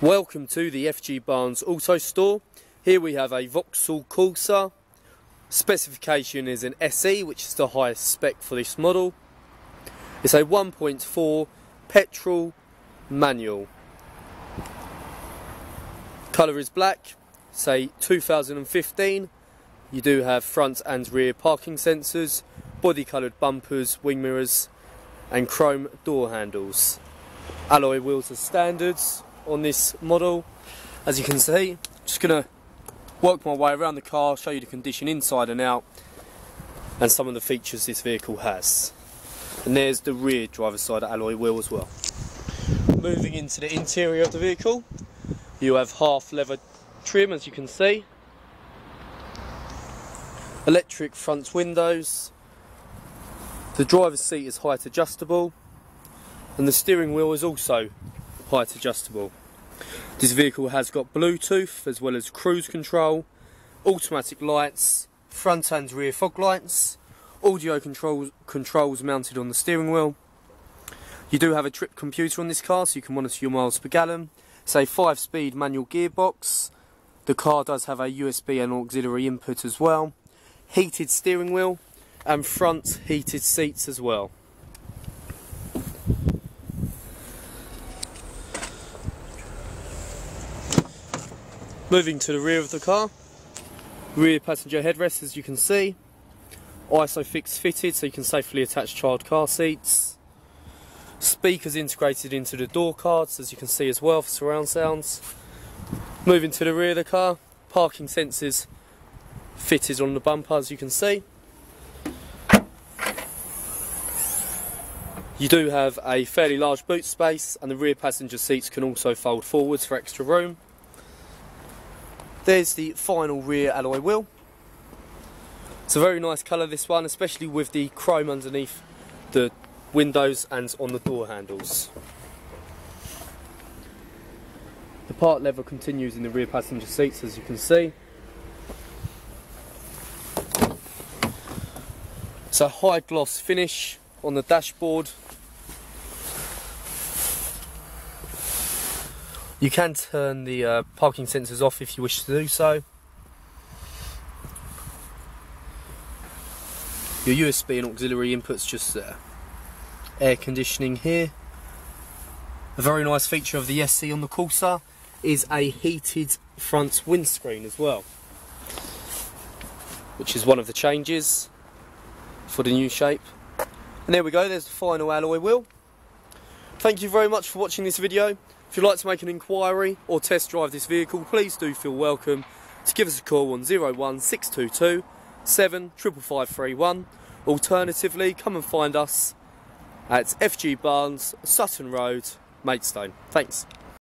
Welcome to the FG Barnes Auto Store. Here we have a Vauxhall Corsa. Specification is an SE, which is the highest spec for this model. It's a 1.4 petrol manual. Colour is black, say 2015. You do have front and rear parking sensors, body coloured bumpers, wing mirrors and chrome door handles. Alloy wheels are standards on this model. As you can see, just to work my way around the car, show you the condition inside and out, and some of the features this vehicle has. And there's the rear driver's side alloy wheel as well. Moving into the interior of the vehicle, you have half leather trim as you can see. Electric front windows. The driver's seat is height adjustable and the steering wheel is also height adjustable. This vehicle has got Bluetooth as well as cruise control, automatic lights, front and rear fog lights, audio controls, controls mounted on the steering wheel. You do have a trip computer on this car so you can monitor your miles per gallon. A 5 speed manual gearbox. The car does have a USB and auxiliary input as well. Heated steering wheel and front heated seats as well. Moving to the rear of the car, rear passenger headrest as you can see, ISOFIX fitted so you can safely attach child car seats, speakers integrated into the door cards as you can see as well for surround sounds. Moving to the rear of the car, parking sensors fitted on the bumper as you can see. You do have a fairly large boot space and the rear passenger seats can also fold forwards for extra room. There's the final rear alloy wheel. It's a very nice colour this one, especially with the chrome underneath the windows and on the door handles. The part lever continues in the rear passenger seats as you can see. It's a high gloss finish on the dashboard You can turn the uh, parking sensors off if you wish to do so. Your USB and auxiliary inputs just there. Air conditioning here. A very nice feature of the SE on the Corsa is a heated front windscreen as well. Which is one of the changes for the new shape. And there we go, there's the final alloy wheel. Thank you very much for watching this video. If you'd like to make an inquiry or test drive this vehicle, please do feel welcome to give us a call on 01622 75531. Alternatively, come and find us at FG Barnes, Sutton Road, Maidstone. Thanks.